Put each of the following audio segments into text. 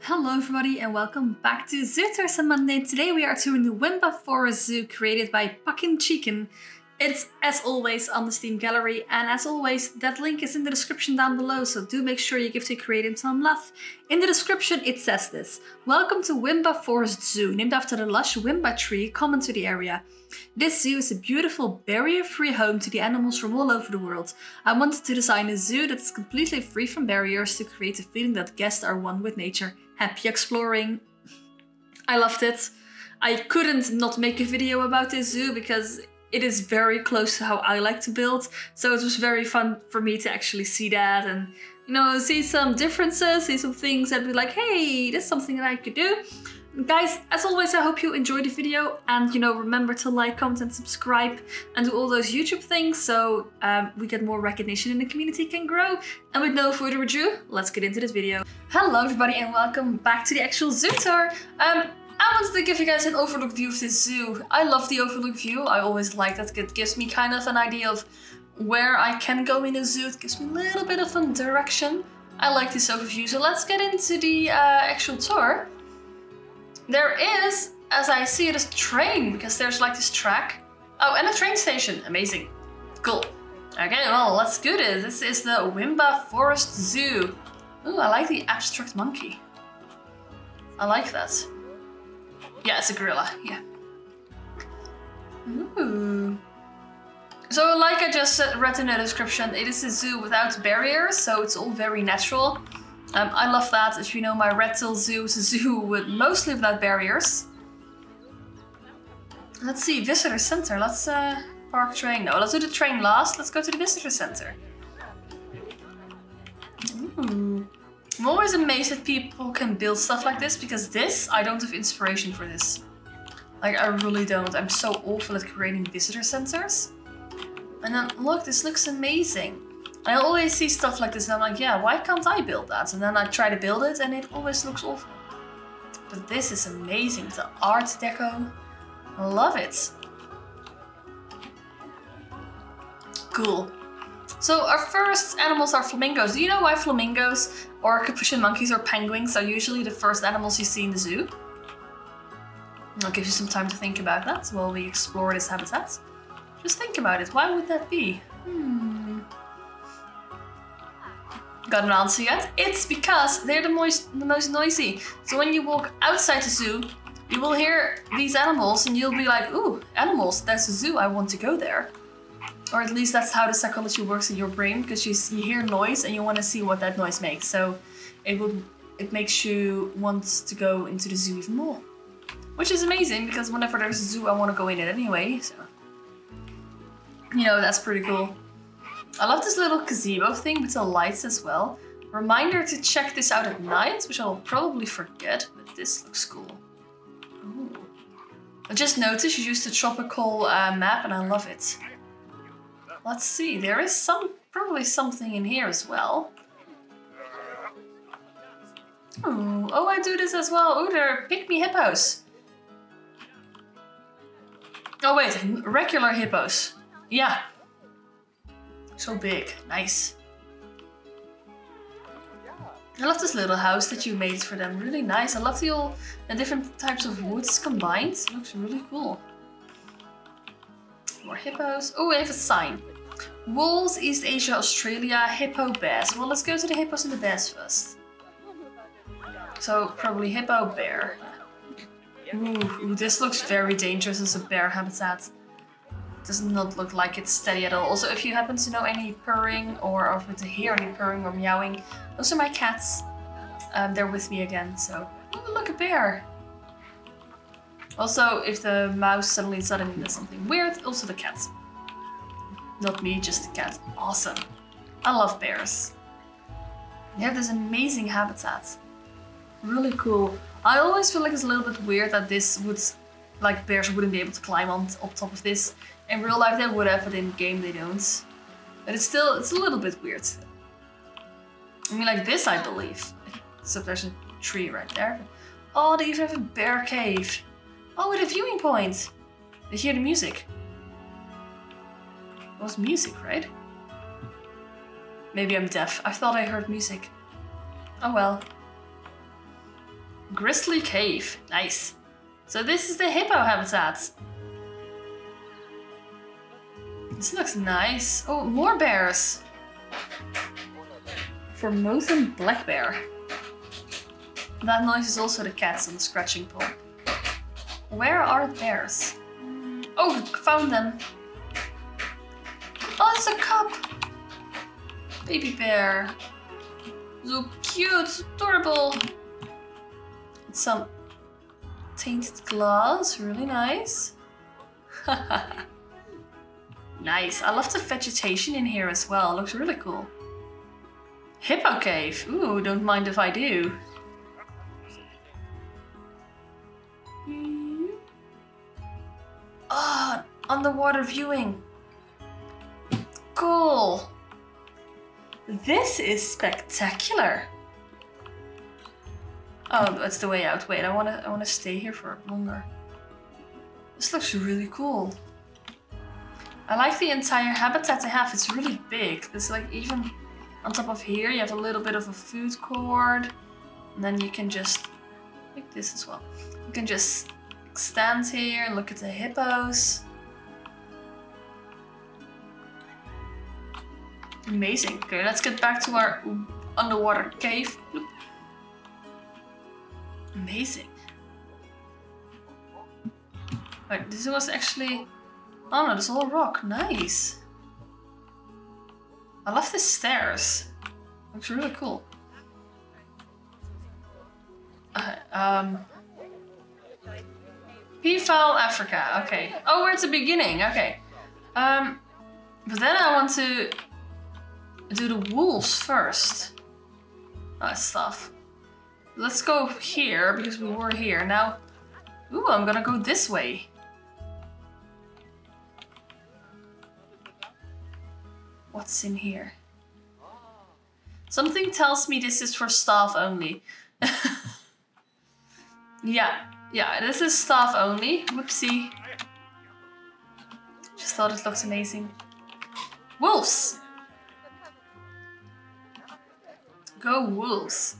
Hello everybody and welcome back to Zoo Tours on Monday. Today we are touring the Wimba Forest Zoo created by Pakin Chicken. It's as always on the Steam gallery and as always that link is in the description down below so do make sure you give the creator some love. In the description it says this. Welcome to Wimba Forest Zoo named after the lush Wimba tree common to the area. This zoo is a beautiful barrier-free home to the animals from all over the world. I wanted to design a zoo that is completely free from barriers to create a feeling that guests are one with nature. Happy exploring. I loved it. I couldn't not make a video about this zoo because it is very close to how I like to build. So it was very fun for me to actually see that and you know see some differences, see some things and be like, hey, this is something that I could do. Guys, as always, I hope you enjoyed the video and, you know, remember to like, comment and subscribe and do all those YouTube things so um, we get more recognition and the community can grow. And with no further ado, let's get into this video. Hello everybody and welcome back to the actual zoo tour. Um, I wanted to give you guys an overlook view of this zoo. I love the overlook view. I always like that. It gives me kind of an idea of where I can go in a zoo. It gives me a little bit of a direction. I like this overview. So let's get into the uh, actual tour. There is, as I see it, a train, because there's like this track. Oh, and a train station. Amazing. Cool. Okay, well, let's do this. This is the Wimba Forest Zoo. Ooh, I like the abstract monkey. I like that. Yeah, it's a gorilla, yeah. Ooh. So like I just read in the description, it is a zoo without barriers, so it's all very natural. Um, I love that. If you know my Redtail Zoo is a zoo with mostly without barriers. Let's see, visitor center. Let's uh, park train. No, let's do the train last. Let's go to the visitor center. I'm always amazed that people can build stuff like this because this, I don't have inspiration for this. Like, I really don't. I'm so awful at creating visitor centers. And then, look, this looks amazing. I always see stuff like this and I'm like, yeah, why can't I build that? And then I try to build it and it always looks awful. But this is amazing, the art deco. Love it. Cool. So our first animals are flamingos. Do you know why flamingos or capuchin monkeys or penguins are usually the first animals you see in the zoo? I'll give you some time to think about that while we explore this habitat. Just think about it. Why would that be? Hmm. Got an answer yet? It's because they're the most, the most noisy. So when you walk outside the zoo, you will hear these animals and you'll be like, ooh, animals, there's a zoo, I want to go there. Or at least that's how the psychology works in your brain, because you, you hear noise and you want to see what that noise makes. So it will it makes you want to go into the zoo even more. Which is amazing, because whenever there's a zoo, I want to go in it anyway, so... You know, that's pretty cool. I love this little gazebo thing with the lights as well. Reminder to check this out at night, which I'll probably forget, but this looks cool. Ooh. I just noticed you used the tropical uh, map and I love it. Let's see, there is some probably something in here as well. Oh, oh, I do this as well. Oh, there are pygmy hippos. Oh wait, regular hippos. Yeah. So big, nice. I love this little house that you made for them, really nice. I love the all the different types of woods combined. It looks really cool. More hippos. Oh, we have a sign. Wolves, East Asia, Australia, hippo, bears. Well, let's go to the hippos and the bears first. So, probably hippo, bear. Ooh, this looks very dangerous as a bear habitat. Does not look like it's steady at all. Also, if you happen to know any purring or if to hear any purring or meowing, those are my cats. Um, they're with me again, so... Ooh, look, a bear! Also, if the mouse suddenly suddenly does something weird, also the cat. Not me, just the cat. Awesome. I love bears. They have this amazing habitat. Really cool. I always feel like it's a little bit weird that this would, like bears wouldn't be able to climb on, on top of this. In real life they would have, but in game they don't. But it's still, it's a little bit weird. I mean like this I believe. Except there's a tree right there. Oh, they even have a bear cave. Oh, with a viewing point. They hear the music. Was music, right? Maybe I'm deaf. I thought I heard music. Oh well. Grizzly Cave. Nice. So this is the hippo habitat. This looks nice. Oh, more bears. Formosan black bear. That noise is also the cats on the scratching pole. Where are the bears? Oh, found them. It's a cup. Baby bear. So cute, adorable. Some tainted glass, really nice. nice. I love the vegetation in here as well. Looks really cool. Hippo cave. Ooh, don't mind if I do. Oh, underwater viewing. Cool. This is spectacular. Oh, that's the way out. Wait, I wanna I wanna stay here for longer. This looks really cool. I like the entire habitat they have. It's really big. It's like even on top of here you have a little bit of a food court. And then you can just like this as well. You can just stand here and look at the hippos. Amazing. Okay, let's get back to our underwater cave. Amazing. Wait, this was actually... Oh no, this is all rock. Nice. I love the stairs. Looks really cool. Uh, um... Peafowl Africa. Okay. Oh, we're at the beginning. Okay. Um, but then I want to do the wolves first. That stuff. Let's go here because we were here. Now, ooh, I'm gonna go this way. What's in here? Something tells me this is for staff only. yeah, yeah, this is staff only. Whoopsie. Just thought it looked amazing. Wolves! Go wolves.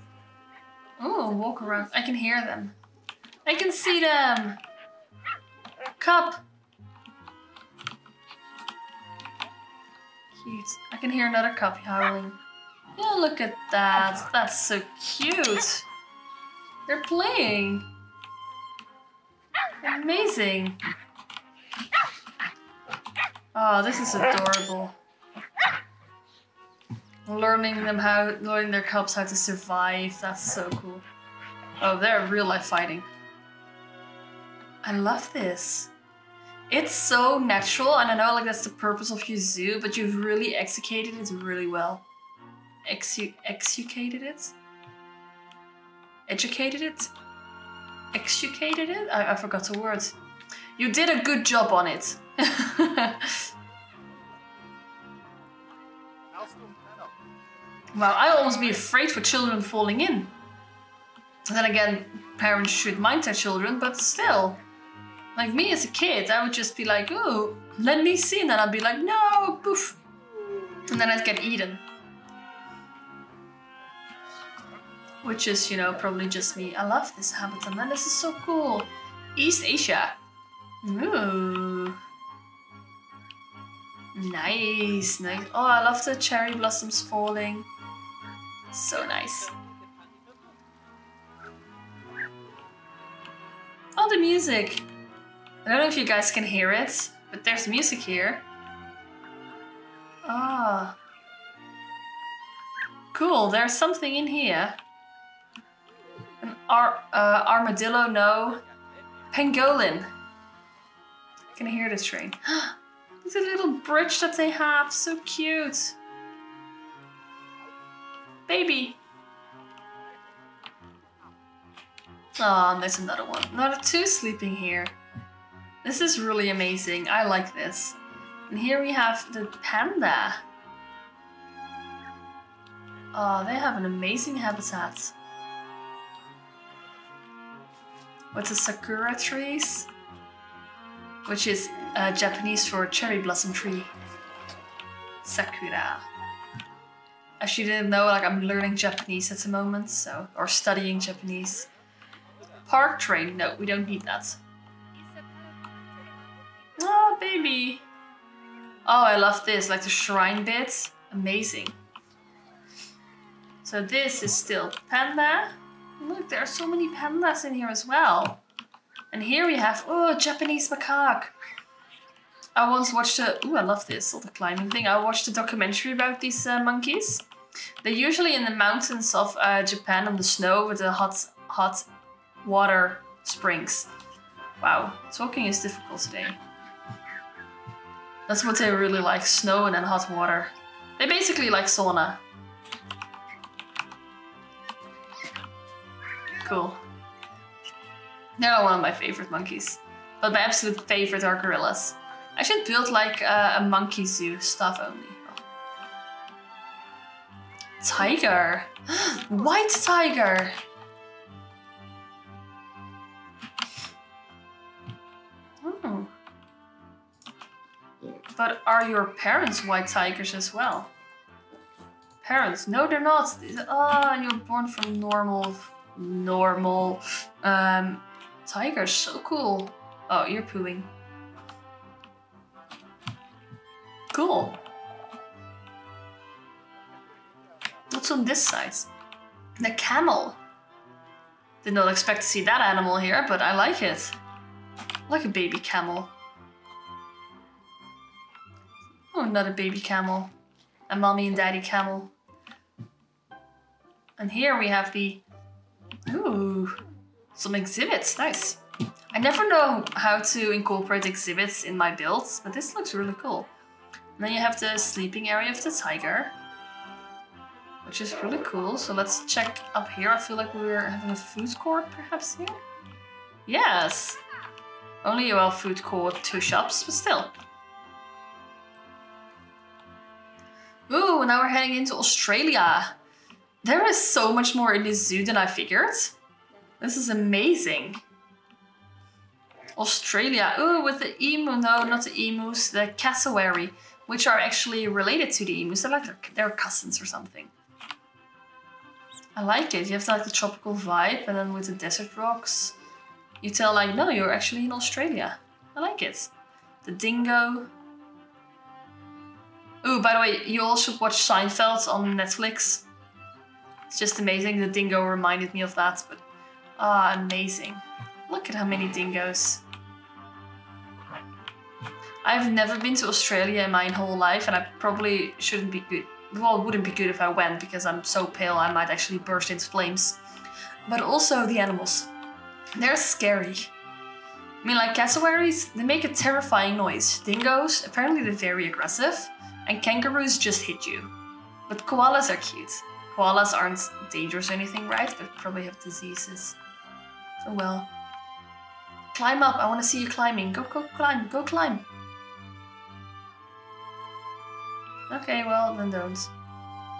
Oh, walk around. I can hear them. I can see them. Cup. Cute. I can hear another cup howling. Yeah, look at that. That's so cute. They're playing. Amazing. Oh, this is adorable. Learning them how, learning their cubs how to survive. That's so cool. Oh, they're real life fighting. I love this. It's so natural, and I know like that's the purpose of your zoo, but you've really executed it really well. Exu executed it? Educated it? Executed it? I, I forgot the words. You did a good job on it. Well, I almost be afraid for children falling in. then again, parents should mind their children, but still. Like me as a kid, I would just be like, oh, let me see. And then I'd be like, no, poof. And then I'd get eaten. Which is, you know, probably just me. I love this habitat, man. This is so cool. East Asia. Ooh. Nice, nice. Oh, I love the cherry blossoms falling. So nice. Oh, the music! I don't know if you guys can hear it, but there's music here. Ah. Cool, there's something in here. An ar uh, armadillo, no. Pangolin. I can hear this train. Look at the little bridge that they have, so cute baby. Oh, and there's another one. Another two sleeping here. This is really amazing. I like this. And here we have the panda. Oh, they have an amazing habitat. With the sakura trees, which is uh, Japanese for cherry blossom tree. Sakura. As you didn't know, like I'm learning Japanese at the moment, so or studying Japanese. Park train. No, we don't need that. Oh, baby. Oh, I love this, like the shrine bit. Amazing. So this is still panda. Look, there are so many pandas in here as well. And here we have, oh, Japanese macaque. I once watched a, oh, I love this, all the climbing thing. I watched a documentary about these uh, monkeys. They're usually in the mountains of uh, Japan on the snow with the hot, hot water springs. Wow, talking is difficult today. That's what they really like, snow and then hot water. They basically like sauna. Cool. They're one of my favorite monkeys. But my absolute favorite are gorillas. I should build like a, a monkey zoo, stuff only. Tiger! White tiger! Oh. But are your parents white tigers as well? Parents? No, they're not. Ah, oh, you're born from normal, normal um, tigers. So cool. Oh, you're pooing. Cool. What's on this side? The camel. Did not expect to see that animal here, but I like it. Like a baby camel. Oh, not a baby camel. A mommy and daddy camel. And here we have the... Ooh, some exhibits. Nice. I never know how to incorporate exhibits in my builds, but this looks really cool. And then you have the sleeping area of the tiger. Which is really cool. So let's check up here. I feel like we're having a food court perhaps here. Yes. Only a well food court, two shops, but still. Ooh, now we're heading into Australia. There is so much more in this zoo than I figured. This is amazing. Australia. Ooh, with the emu. No, not the emus. The cassowary, which are actually related to the emus. They're like they're cousins or something. I like it. You have like the tropical vibe, and then with the desert rocks, you tell like, no, you're actually in Australia. I like it. The dingo. Ooh, by the way, you all should watch Seinfeld on Netflix. It's just amazing. The dingo reminded me of that, but ah, amazing. Look at how many dingoes. I've never been to Australia in my whole life, and I probably shouldn't be good. Well, it wouldn't be good if I went because I'm so pale I might actually burst into flames. But also the animals. They're scary. I mean, like cassowaries, they make a terrifying noise. Dingoes, apparently they're very aggressive. And kangaroos just hit you. But koalas are cute. Koalas aren't dangerous or anything, right? But probably have diseases. Oh well. Climb up, I want to see you climbing. Go, go, climb, go climb. Okay, well, then don't.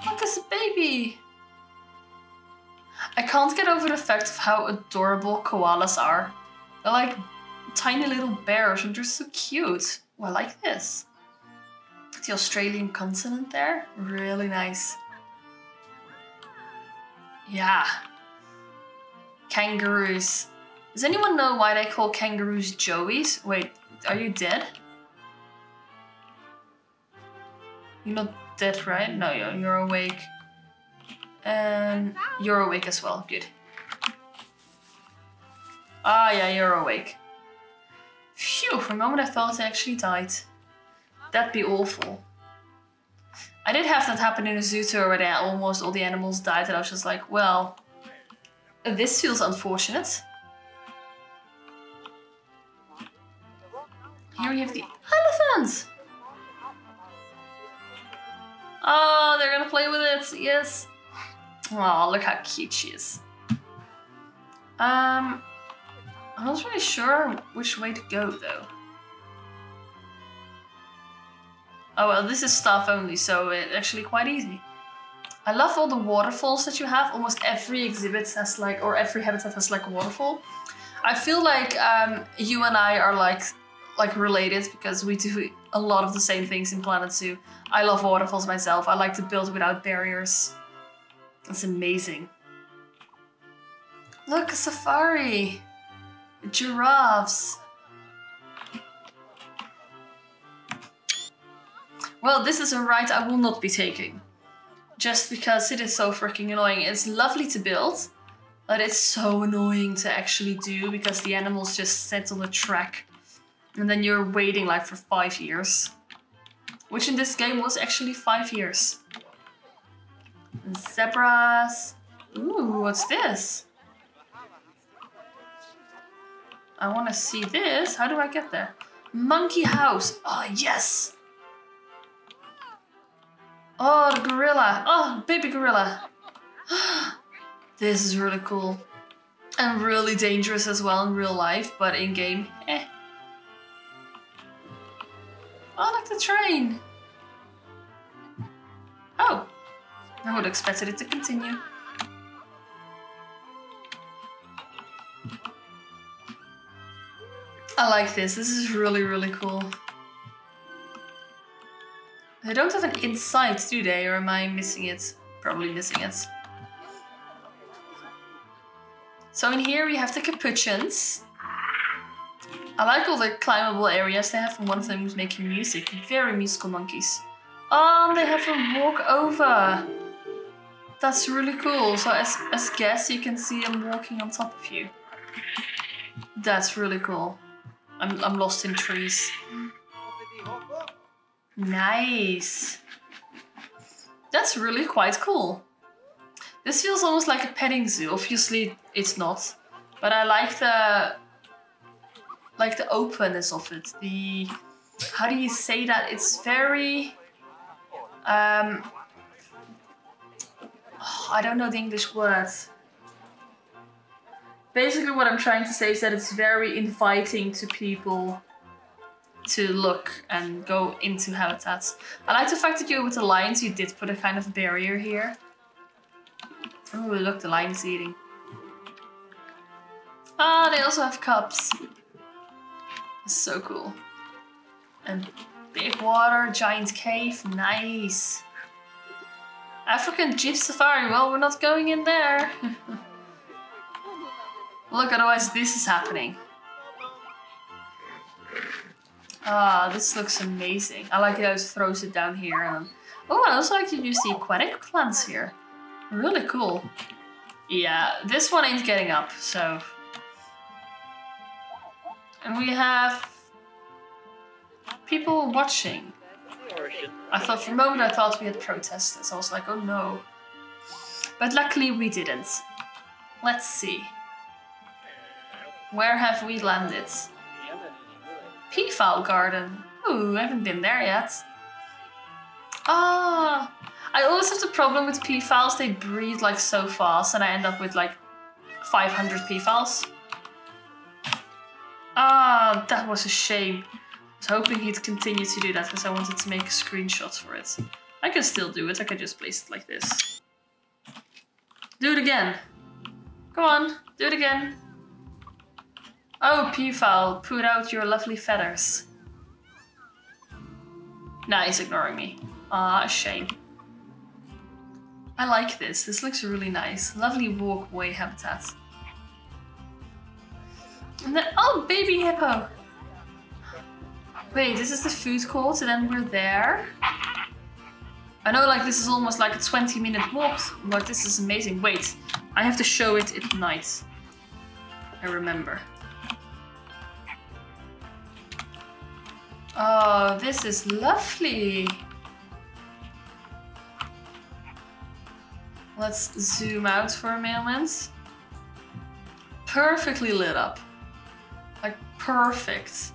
Look, there's a baby! I can't get over the fact of how adorable koalas are. They're like tiny little bears and they're so cute. I like this. The Australian continent there, really nice. Yeah. Kangaroos. Does anyone know why they call kangaroos joeys? Wait, are you dead? You're not dead, right? No, you're, you're awake. And you're awake as well. Good. Ah, yeah, you're awake. Phew, for a moment I thought I actually died. That'd be awful. I did have that happen in a zoo tour where almost all the animals died and I was just like, well, this feels unfortunate. Here we have the elephant! Oh, they're gonna play with it, yes. Oh, look how cute she is. Um, I'm not really sure which way to go though. Oh well, this is stuff only, so it's actually quite easy. I love all the waterfalls that you have. Almost every exhibit has like, or every habitat has like a waterfall. I feel like um, you and I are like, like related because we do a lot of the same things in Planet Zoo. I love waterfalls myself. I like to build without barriers. It's amazing. Look, a safari. Giraffes. Well, this is a ride I will not be taking. Just because it is so freaking annoying. It's lovely to build, but it's so annoying to actually do because the animals just sit on the track. And then you're waiting like for five years. Which in this game was actually five years. Zebras. Ooh, what's this? I want to see this. How do I get there? Monkey house. Oh, yes. Oh, the gorilla. Oh, baby gorilla. this is really cool. And really dangerous as well in real life, but in game, eh. The train. Oh, I would have expected it to continue. I like this. This is really, really cool. They don't have an inside, do they? Or am I missing it? Probably missing it. So in here we have the capuchins. I like all the climbable areas they have, and one of them is making music. Very musical monkeys. Oh, they have a walk over. That's really cool. So as, as guests, you can see them walking on top of you. That's really cool. I'm, I'm lost in trees. Nice. That's really quite cool. This feels almost like a petting zoo. Obviously, it's not. But I like the... Like the openness of it. The... How do you say that? It's very... Um... Oh, I don't know the English word. Basically what I'm trying to say is that it's very inviting to people to look and go into habitats. I like the fact that you with the lions you did put a kind of barrier here. Oh look, the lion is eating. Ah, they also have cups. It's so cool. And big water, giant cave, nice. African Jeep Safari, well we're not going in there. Look, otherwise this is happening. Ah, this looks amazing. I like how it throws it down here. And... Oh, I also like to use the aquatic plants here. Really cool. Yeah, this one ain't getting up, so... We have... People watching. I thought for a moment I thought we had protesters. I was like, oh no. But luckily we didn't. Let's see. Where have we landed? Peafowl Garden. Ooh, I haven't been there yet. Ah, I always have the problem with peafowls. They breed like so fast and I end up with like 500 peafowls. Ah, that was a shame. I was hoping he'd continue to do that because I wanted to make screenshots for it. I can still do it. I can just place it like this. Do it again. Come on, do it again. Oh, peafowl, put out your lovely feathers. Nah, he's ignoring me. Ah, shame. I like this. This looks really nice. Lovely walkway habitat. And then, oh, baby hippo! Wait, this is the food court and then we're there? I know like this is almost like a 20 minute walk, but this is amazing. Wait, I have to show it at night. I remember. Oh, this is lovely. Let's zoom out for a moment. Perfectly lit up. Perfect.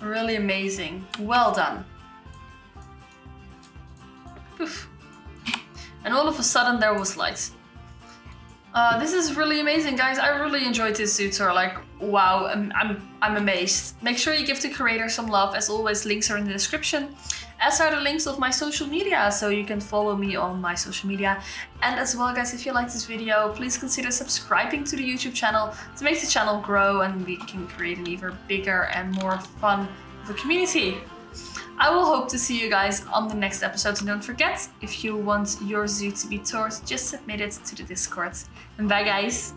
Really amazing. Well done. Poof. And all of a sudden there was light. Uh, this is really amazing, guys. I really enjoyed this tour. Like, wow, I'm, I'm, I'm amazed. Make sure you give the creator some love. As always, links are in the description. As are the links of my social media, so you can follow me on my social media. And as well, guys, if you like this video, please consider subscribing to the YouTube channel to make the channel grow and we can create an even bigger and more fun of a community. I will hope to see you guys on the next episode. And don't forget, if you want your zoo to be toured, just submit it to the Discord. And bye guys!